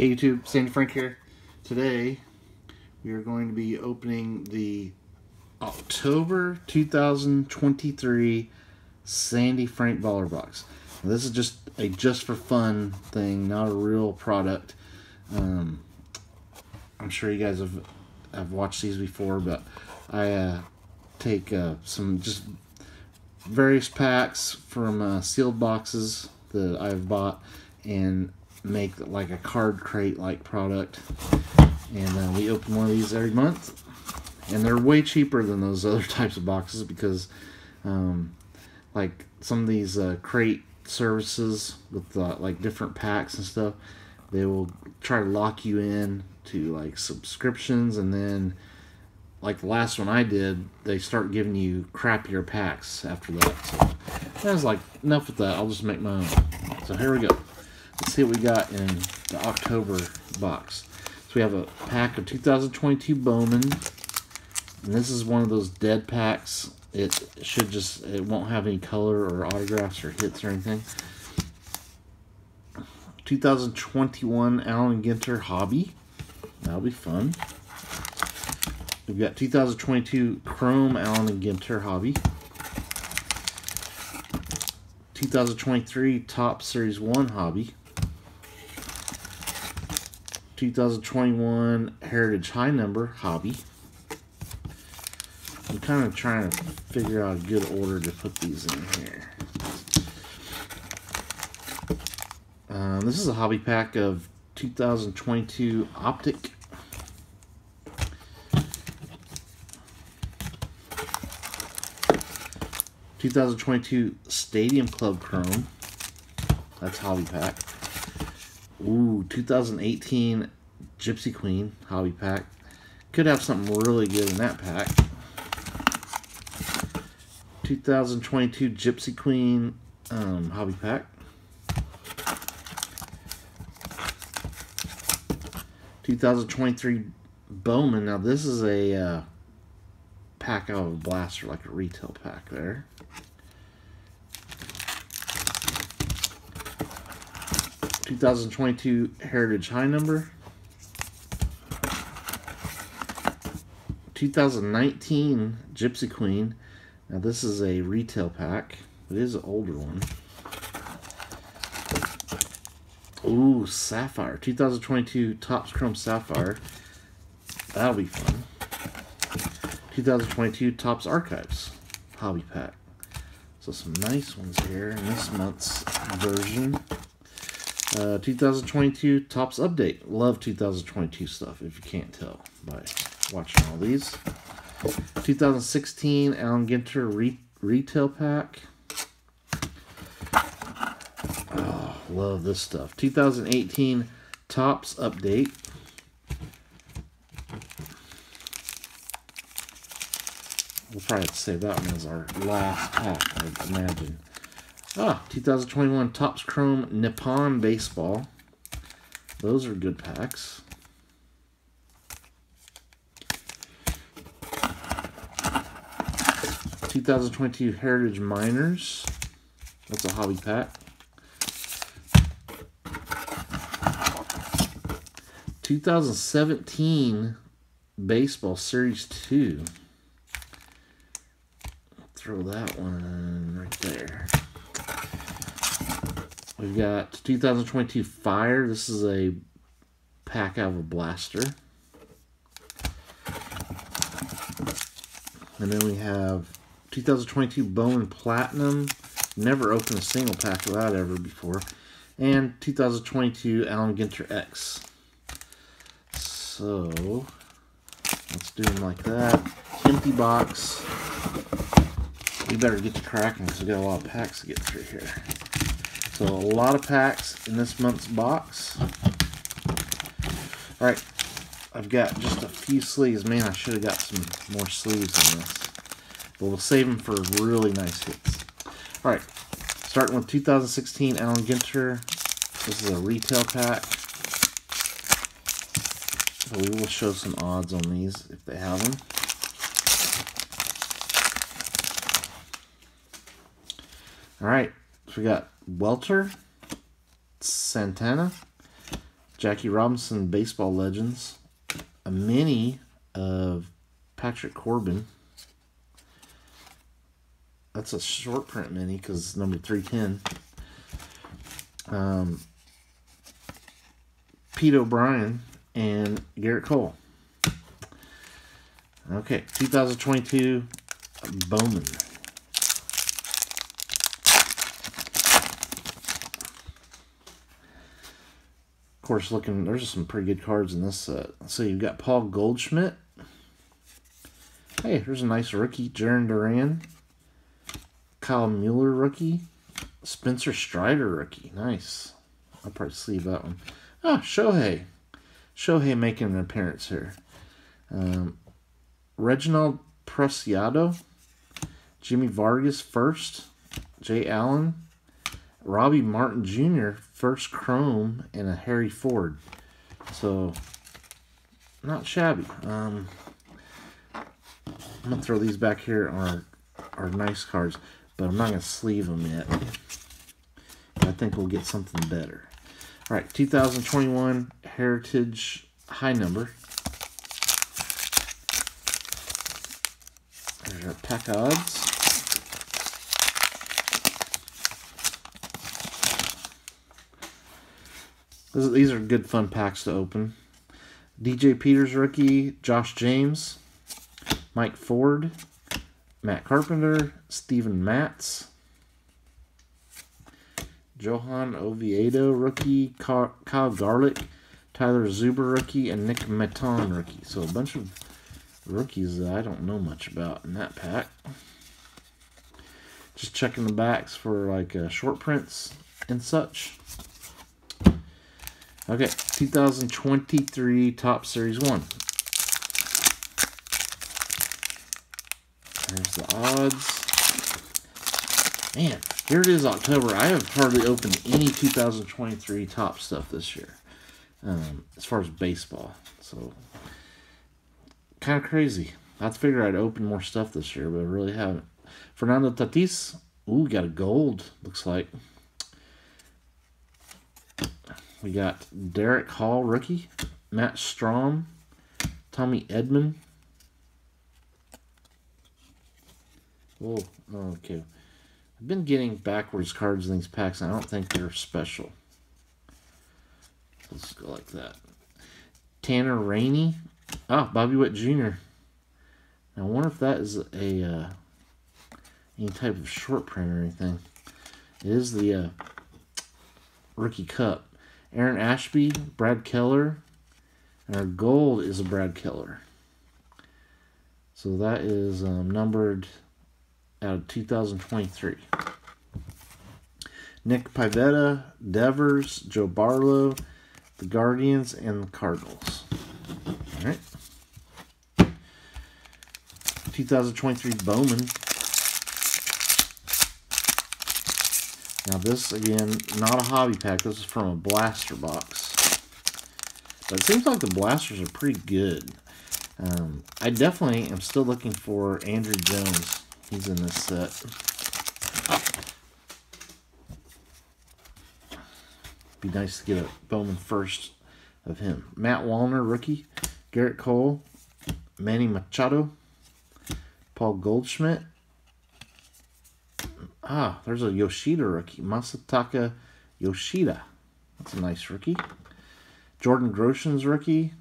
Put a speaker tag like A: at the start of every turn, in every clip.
A: Hey YouTube, Sandy Frank here. Today we are going to be opening the October 2023 Sandy Frank Baller Box. Now, this is just a just for fun thing, not a real product. Um, I'm sure you guys have have watched these before, but I uh, take uh, some just various packs from uh, sealed boxes that I've bought and make like a card crate like product. And uh, we open one of these every month. And they're way cheaper than those other types of boxes because um, like some of these uh, crate services with uh, like different packs and stuff they will try to lock you in to like subscriptions. And then like the last one I did they start giving you crappier packs after that. So that was like enough with that. I'll just make my own. So here we go Let's see what we got in the October box. So we have a pack of 2022 Bowman. And this is one of those dead packs. It should just, it won't have any color or autographs or hits or anything. 2021 Allen Ginter Hobby. That'll be fun. We've got 2022 Chrome Allen Ginter Hobby. 2023 Topps Series 1 Hobby. 2021 Heritage High Number Hobby. I'm kind of trying to figure out a good order to put these in here. Uh, this is a hobby pack of 2022 Optic. Two thousand twenty-two Stadium Club Chrome. That's hobby pack. Ooh, 2018 Gypsy Queen hobby pack. Could have something really good in that pack. 2022 Gypsy Queen um, hobby pack. 2023 Bowman. Now this is a uh, pack out of a blaster, like a retail pack there. 2022 Heritage High Number. 2019 Gypsy Queen. Now this is a retail pack. It is an older one. Ooh, Sapphire. 2022 Topps Chrome Sapphire. That'll be fun. 2022 Topps Archives Hobby Pack. So some nice ones here in this month's version. Uh, 2022 Topps Update. Love 2022 stuff, if you can't tell by watching all these. 2016 Allen Ginter Re Retail Pack. Oh, love this stuff. 2018 Topps Update. We'll probably have to save that one as our last pack, I imagine. Ah, 2021 Topps Chrome Nippon Baseball. Those are good packs. Two thousand twenty-two Heritage Minors. That's a hobby pack. Two thousand seventeen Baseball Series Two. Throw that one right there. We've got 2022 Fire. This is a pack out of a blaster. And then we have 2022 Bowman Platinum. Never opened a single pack of that ever before. And 2022 Allen Ginter X. So, let's do them like that. Empty box. We better get to cracking because we got a lot of packs to get through here. So a lot of packs in this month's box. Alright, I've got just a few sleeves. Man, I should have got some more sleeves in this. But we'll save them for really nice hits. Alright, starting with 2016 Allen Ginter. This is a retail pack. So we will show some odds on these if they have them. Alright, so we got Welter, Santana, Jackie Robinson Baseball Legends. A mini of Patrick Corbin. That's a short print mini because number 310. Um, Pete O'Brien and Gerrit Cole. Okay, 2022 Bowman. Course, looking, there's some pretty good cards in this set. So you've got Paul Goldschmidt. Hey, there's a nice rookie, Jarren Duran. Kyle Muller rookie. Spencer Strider rookie. Nice. I'll probably sleeve that one. Ah, Shohei. Shohei making an appearance here. Um, Reginald Preciado. Jimmy Vargas first. Jay Allen. Robbie Martin Jr. first Chrome and a Harry Ford. So, not shabby. Um, I'm going to throw these back here on our, our nice cards, but I'm not going to sleeve them yet. I think we'll get something better. All right, 2021 Heritage High Number. There's our pack odds. These are good fun packs to open. DJ Peters rookie, Josh James, Mike Ford, Matt Carpenter, Steven Matz, Johan Oviedo rookie, Kyle Garlick, Tyler Zuber rookie, and Nick Maton rookie. So a bunch of rookies that I don't know much about in that pack. Just checking the backs for like uh, short prints and such. Okay, 2023 Topps Series 1. There's the odds. Man, here it is October. I have hardly opened any 2023 Topps stuff this year. Um, as far as baseball. So, kind of crazy. I figured I'd open more stuff this year, but I really haven't. Fernando Tatis. Ooh, got a gold, looks like. We got Derek Hall, rookie. Matt Strahm. Tommy Edman. Oh, okay. I've been getting backwards cards in these packs, and I don't think they're special. Let's go like that. Tanner Rainey. Oh, Bobby Witt Jr. I wonder if that is a uh, any type of short print or anything. It is the uh, rookie cup. Aaron Ashby, Brad Keller, and our gold is a Brad Keller. So that is um, numbered out of 2023. Nick Pivetta, Devers, Joe Barlow, the Guardians, and the Cardinals. All right. 2023 Bowman. Now this, again, not a hobby pack. This is from a blaster box. But it seems like the blasters are pretty good. Um, I definitely am still looking for Andrew Jones. He's in this set. Be nice to get a Bowman first of him. Matt Wallner, rookie. Gerrit Cole. Manny Machado. Paul Goldschmidt. Ah, there's a Yoshida rookie. Masataka Yoshida. That's a nice rookie. Jordan Groshans rookie.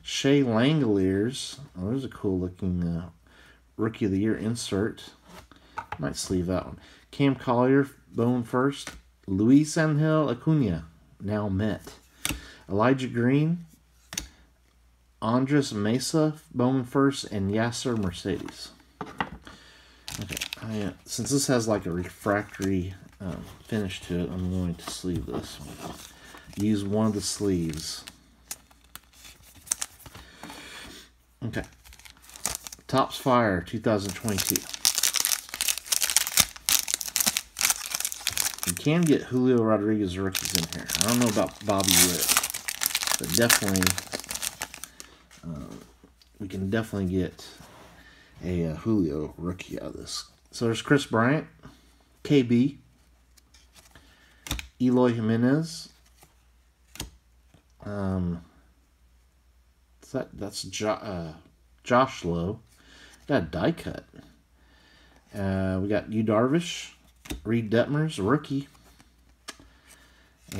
A: Shea Langeliers. Oh, there's a cool looking uh, Rookie of the Year insert. Might sleeve that one. Cam Collier, Bone first. Luis Angel Acuna, now Met. Elijah Green, Andres Mesa, Bowman first, and Yasser Mercedes. Okay, I, uh, since this has like a refractory um, finish to it, I'm going to sleeve this. Use one of the sleeves. Okay. Topps Fire 2022. You can get Julio Rodriguez rookies in here. I don't know about Bobby Witt, but definitely, uh, we can definitely get a uh, Julio rookie out of this. So there's Kris Bryant, KB, Eloy Jimenez, Um, that that's jo uh, Josh Lowe. Got a die cut. Uh, we got Yu Darvish, Reid Detmers, rookie.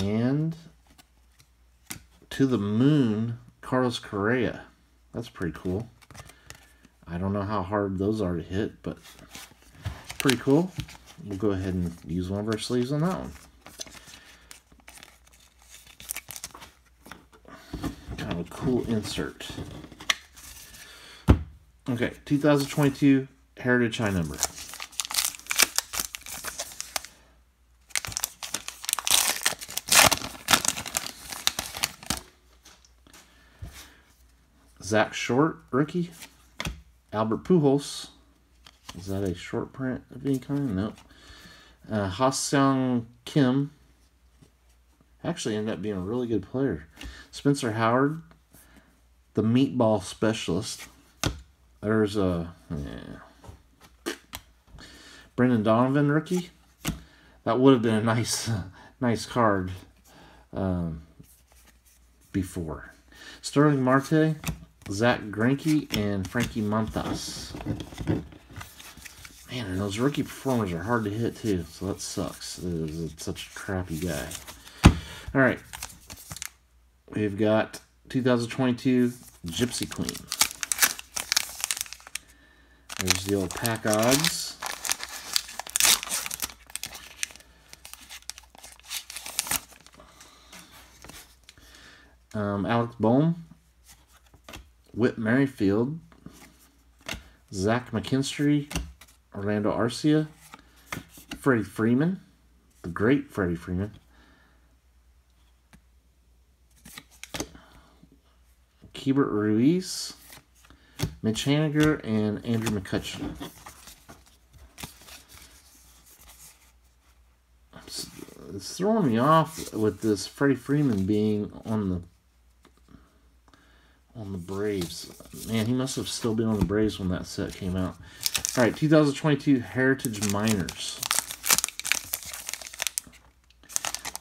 A: And to the moon, Carlos Correa. That's pretty cool. I don't know how hard those are to hit, but pretty cool. We'll go ahead and use one of our sleeves on that one. Kind of a cool insert. Okay, 2022 Heritage High number. Zack Short, rookie. Albert Pujols. Is that a short print of any kind? No. Uh, Ha Kim. Actually ended up being a really good player. Spencer Howard, the meatball specialist. There's a yeah. Brendan Donovan rookie. That would have been a nice, nice card um, before. Starling Marte, Zack Greinke, and Frankie Montas. Man, and those rookie performers are hard to hit too, so that sucks. It's such a crappy guy. All right, we've got 2022 Gypsy Queen. There's the old pack odds. Um, Alex Bohm, Whit Merrifield, Zach McKinstry, Orlando Arcia, Freddie Freeman, the great Freddie Freeman, Keibert Ruiz, Mitch Haniger, and Andrew McCutchen. It's throwing me off with this Freddie Freeman being on the on the Braves. Man, he must have still been on the Braves when that set came out. All right, 2022 Heritage Minors.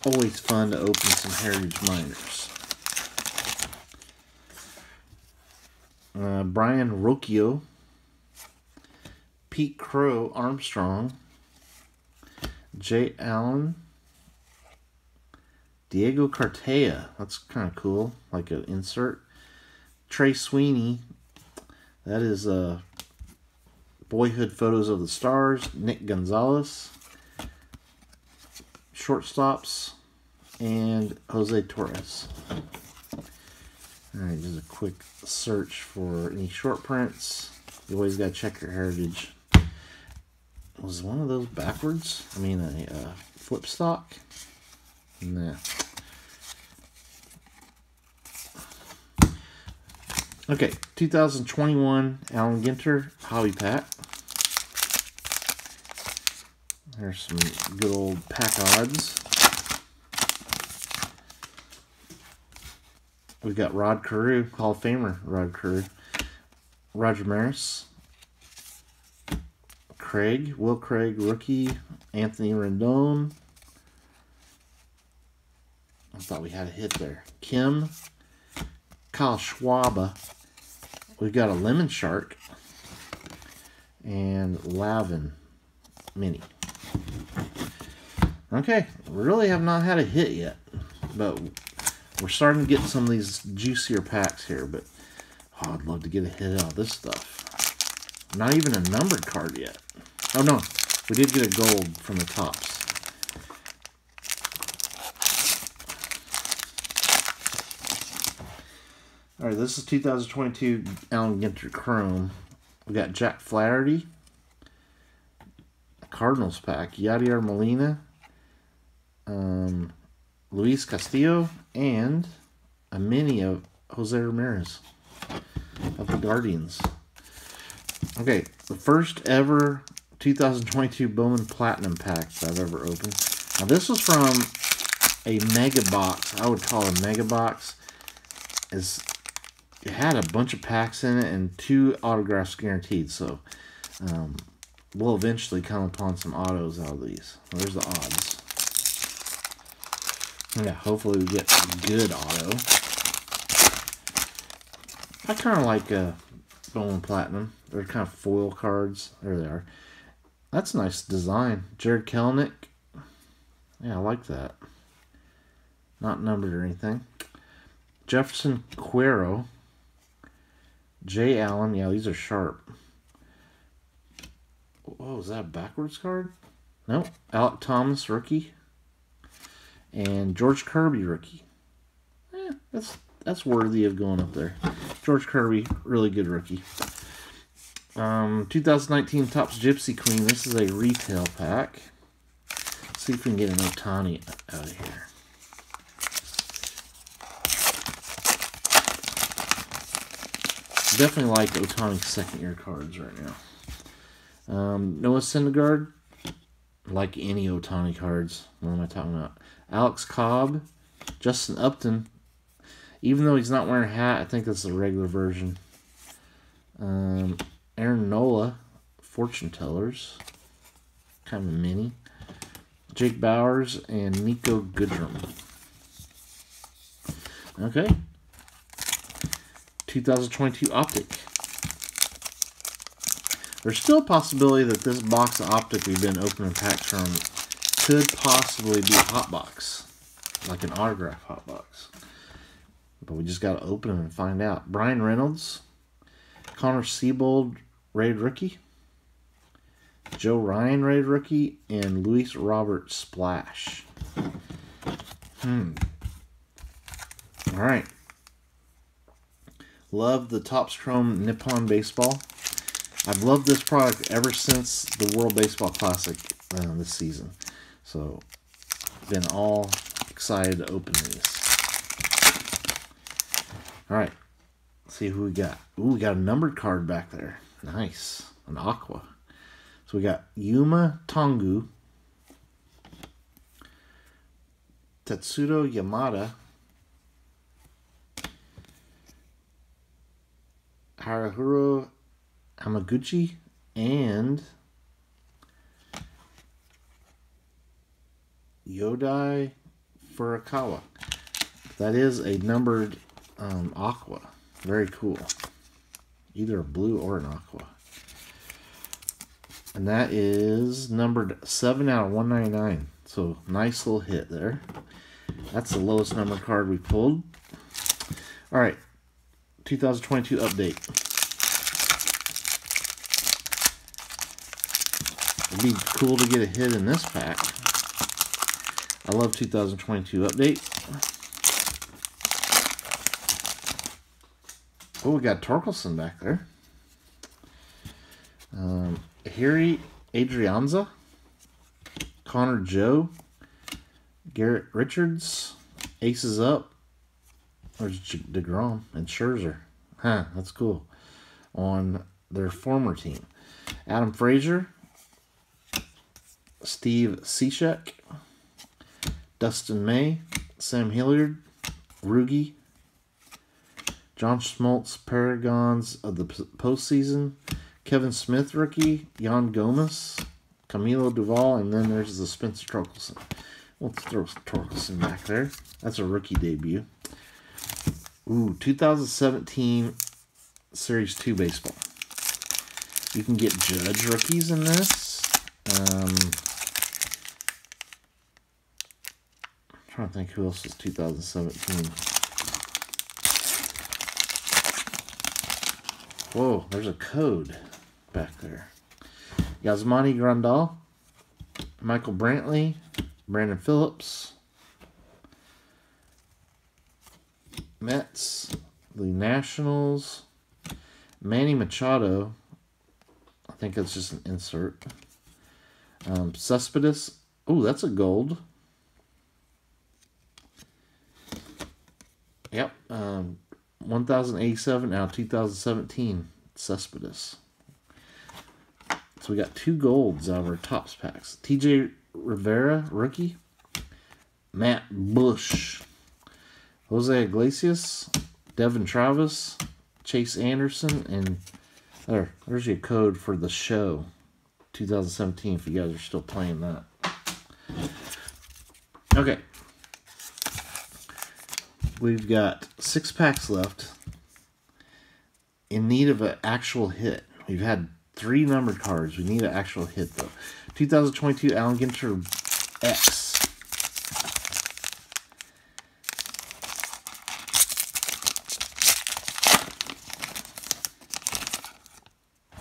A: Always fun to open some Heritage Minors. Uh, Brayan Rocchio. Pete Crow Armstrong. Jay Allen. Diego Cartaya. That's kind of cool. Like an insert. Trey Sweeney. That is uh, Boyhood Photos of the Stars. Nick Gonzalez. Shortstops. And Jose Torres. Alright, just a quick search for any short prints. You always got to check your heritage. Was one of those backwards? I mean, a uh, flip stock? Nah. Okay, 2021 Allen Ginter hobby pack. There's some good old pack odds. We've got Rod Carew, Hall of Famer Rod Carew. Roger Maris. Craig, Will Craig, rookie. Anthony Rendon. I thought we had a hit there. Kim. Kyle Schwarber. We've got a Lemon Shark and Lavin Mini. Okay, we really have not had a hit yet, but we're starting to get some of these juicier packs here, but oh, I'd love to get a hit out of this stuff. Not even a numbered card yet. Oh no, we did get a gold from the Topps. All right, this is 2022 Allen Ginter Chrome. We got Jack Flaherty, Cardinals pack, Yadier Molina, um, Luis Castillo, and a mini of Jose Ramirez of the Guardians. Okay, the first ever 2022 Bowman Platinum pack that I've ever opened. Now, this was from a mega box. I would call a mega box. Is it had a bunch of packs in it and two autographs guaranteed. So um, we'll eventually come upon some autos out of these. There's the odds. Yeah, hopefully we get a good auto. I kind of like uh, Bowman Platinum. They're kind of foil cards. There they are. That's a nice design. Jarred Kelenic. Yeah, I like that. Not numbered or anything. Jefferson Quero. Jay Allen. Yeah, these are sharp. Oh, is that a backwards card? No. Alek Thomas, rookie. And George Kirby, rookie. Eh, that's that's worthy of going up there. George Kirby, really good rookie. Um, 2019 Topps Gypsy Queen. This is a retail pack. Let's see if we can get an Ohtani out of here. Definitely like Ohtani second year cards right now. Um, Noah Syndergaard, like any Ohtani cards. What am I talking about? Alex Cobb, Justin Upton. Even though he's not wearing a hat, I think that's the regular version. Um, Aaron Nola, Fortune Tellers, kind of mini. Jake Bauers and Niko Goodrum. Okay. 2022 Optic. There's still a possibility that this box of Optic we've been opening packs from could possibly be a hot box, like an autograph hot box. But we just got to open them and find out. Bryan Reynolds, Connor Seabold, rated rookie. Joe Ryan, rated rookie. And Luis Robert Splash. Hmm. All right. Love the Topps Chrome Nippon Baseball. I've loved this product ever since the World Baseball Classic uh, this season. So, been all excited to open these. All right, see who we got. Ooh, we got a numbered card back there. Nice, an aqua. So we got Yuma Tongu, Tetsuto Yamada, Haruhiro Hamaguchi, and Yudai Furukawa. That is a numbered um, aqua. Very cool. Either a blue or an aqua. And that is numbered 7 out of 199. So nice little hit there. That's the lowest number card we pulled. All right. 2022 update. It'd be cool to get a hit in this pack. I love 2022 update. Oh, we got Torkelson back there. Um, Ehire Adrianza. Connor Joe. Garrett Richards. Aces up. There's DeGrom and Scherzer. Huh, that's cool. On their former team. Adam Frazier. Steve Cishek. Dustin May. Sam Hilliard. Rugi. John Smoltz, Paragons of the postseason. Kevin Smith, rookie. Yan Gomes. Camilo Doval, And then there's the Spencer Torkelson. We'll throw Torkelson back there. That's a rookie debut. Ooh, 2017 Series 2 baseball. You can get Judge rookies in this. Um, I'm trying to think who else is 2017. Whoa, there's a code back there. Yasmani Grandal, Michael Brantley, Brandon Phillips, Mets, the Nationals, Manny Machado. I think that's just an insert. Um, Cespedes. Oh, that's a gold. Yep. Um, 1087 out 2017 Cespedes. So we got two golds out of our Topps packs. TJ Rivera, rookie. Matt Bush. Jose Iglesias. Devon Travis. Chase Anderson. And there, there's your code for the show 2017 if you guys are still playing that. Okay. We've got six packs left. in need of an actual hit. We've had three numbered cards. We need an actual hit, though. 2022 Allen Ginter X.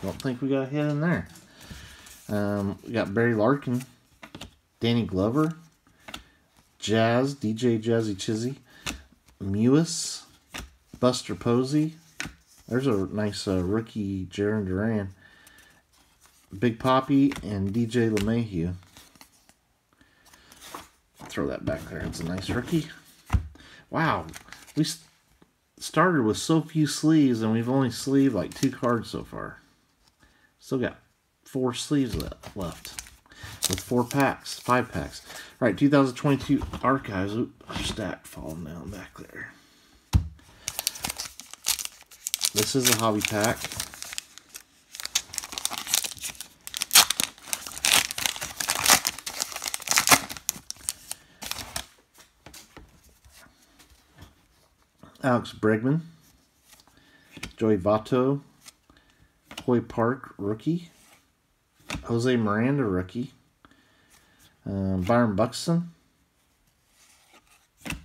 A: Don't think we got a hit in there. Um, we got Barry Larkin, Danny Glover, Jazz, DJ Jazzy Chizzy, Mewis, Buster Posey. There's a nice uh, rookie Jarren Duran. Big Papi and DJ LeMahieu. Throw that back there. It's a nice rookie. Wow. We st started with so few sleeves and we've only sleeved like two cards so far. Still got four sleeves left with four packs, five packs. All right, 2022 archives. Oop, stack falling down back there. This is a hobby pack. Alex Bregman, Joey Votto, Hoy Park, rookie. Jose Miranda, rookie. Um, Byron Buxton.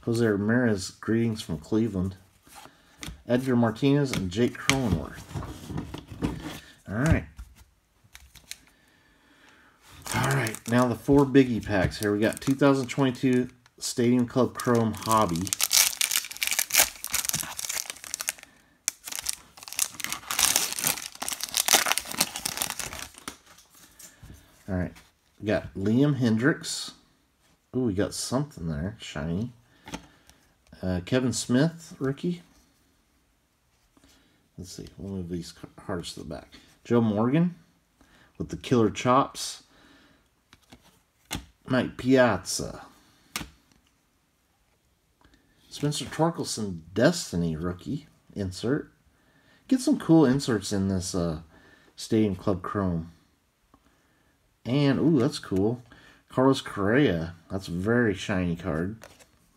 A: Jose Ramirez, greetings from Cleveland. Edgar Martinez and Jake Cronenworth. All right. All right, now the four biggie packs here. We got 2022 Stadium Club Chrome Hobby. All right. We got Liam Hendriks. Ooh, we got something there. Shiny. Uh, Kevin Smith, rookie. Let's see. We'll move these cards to the back. Joe Morgan with the killer chops. Mike Piazza. Spencer Torkelson, Destiny rookie insert. Get some cool inserts in this uh, Stadium Club Chrome. And, ooh, that's cool. Carlos Correa. That's a very shiny card.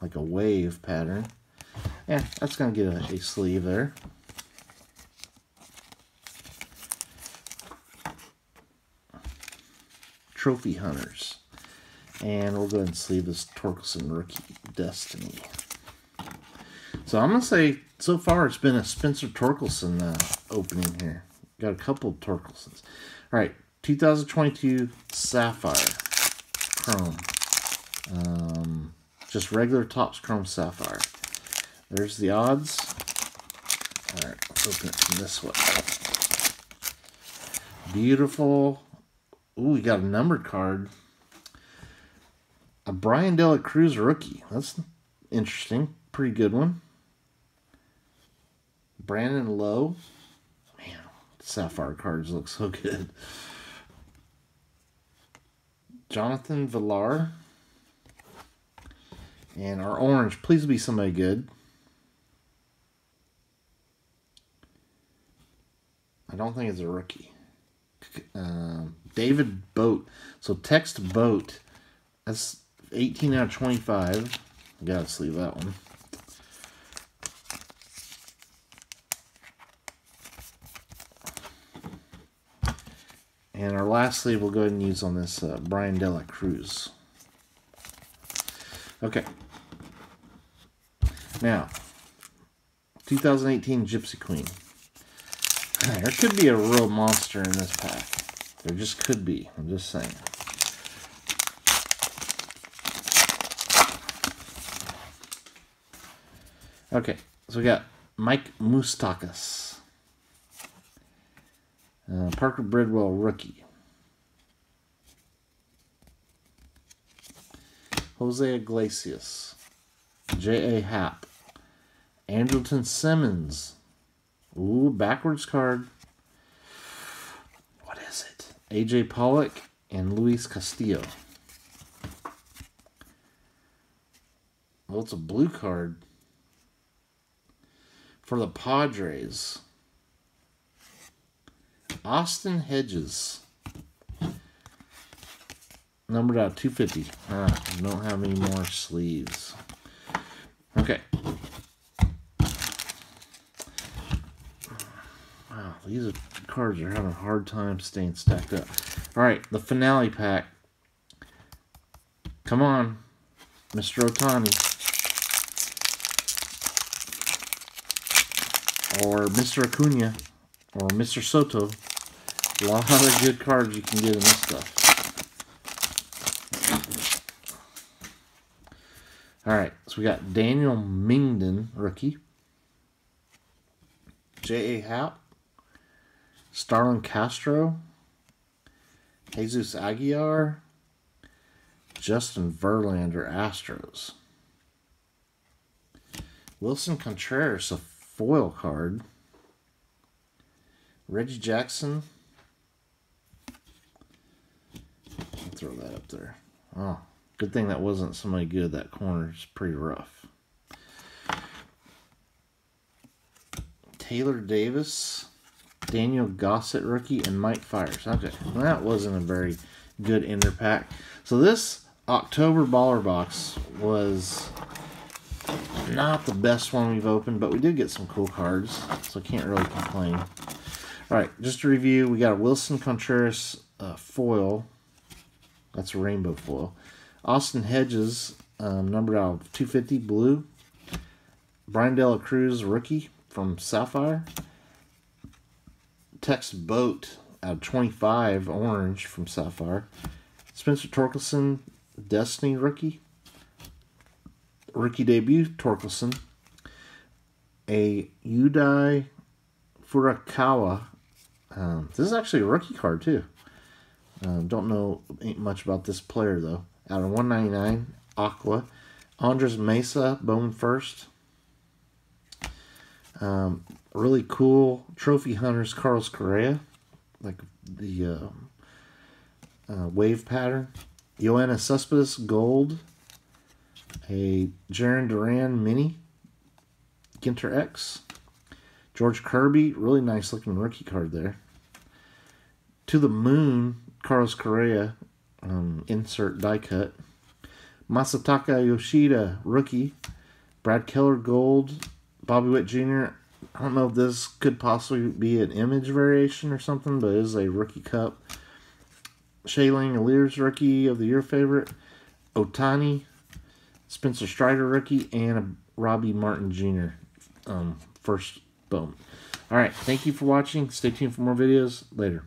A: Like a wave pattern. Yeah, that's going to get a, a sleeve there. Trophy Hunters. And we'll go ahead and sleeve this Torkelson Rookie Destiny. So I'm going to say, so far it's been a Spencer Torkelson uh, opening here. Got a couple Torkelsons. All right, 2022 Sapphire Chrome. Um, just regular Topps Chrome Sapphire. There's the odds. All right, let's open it from this way. Beautiful. Ooh, we got a numbered card. A Bryan De La Cruz rookie. That's interesting. Pretty good one. Brandon Lowe. Man, Sapphire cards look so good. Jonathan Villar. And our orange, please be somebody good. I don't think it's a rookie. Uh, David Boat. So text Boat. That's 18 out of 25. I Gotta sleeve that one. And our last sleeve we'll go ahead and use on this uh, Bryan De La Cruz. Okay. Now, 2018 Gypsy Queen. There could be a real monster in this pack. There just could be. I'm just saying. Okay, so we got Mike Moustakas. Uh, Parker Bridwell, rookie. Jose Iglesias. J.A. Happ. Andrelton Simmons. Ooh, backwards card. What is it? A.J. Pollock and Luis Castillo. Well, it's a blue card for the Padres. Austin Hedges. Numbered out 250. Ah, don't have any more sleeves. Okay. Wow, these cards are having a hard time staying stacked up. All right, the finale pack. Come on, Mr. Ohtani. Or Mr. Acuna. Or Mr. Soto. A lot of good cards you can get in this stuff. All right, so we got Daniel Mengden, rookie. J.A. Happ. Starlin Castro. Jesus Aguilar. Justin Verlander, Astros. Willson Contreras, a foil card. Reggie Jackson. Throw that up there. Oh, good thing that wasn't somebody good. That corner is pretty rough. Taylor Davis, Daniel Gossett rookie, and Mike Fiers. Okay, that wasn't a very good ender pack. So this October baller box was not the best one we've opened, but we did get some cool cards, so I can't really complain. All right, just to review, we got a Willson Contreras uh, foil. That's a rainbow foil. Austin Hedges, um, numbered out of 250 blue. Bryan De La Cruz, rookie from Sapphire. Tex Boat out of 25 orange from Sapphire. Spencer Torkelson, Destiny rookie. Rookie debut, Torkelson. A Yudai Furukawa. Um, this is actually a rookie card, too. Um, don't know ain't much about this player, though. Out of 199, Aqua. Andres Mesa, bone first. Um, really cool Trophy Hunters Carlos Correa, like the uh, uh, wave pattern. Joanna Cespedes Gold. A Jarren Duran Mini. Ginter X. George Kirby, really nice looking rookie card there. To the Moon, Carlos Correa, um, insert die cut. Masataka Yoshida, rookie. Brad Keller Gold, Bobby Witt Jr. I don't know if this could possibly be an image variation or something, but it is a rookie cup. Shea Langeliers rookie of the year favorite. Ohtani, Spencer Strider rookie, and a Robbie Martin Jr. Um, first boom. All right, thank you for watching. Stay tuned for more videos later.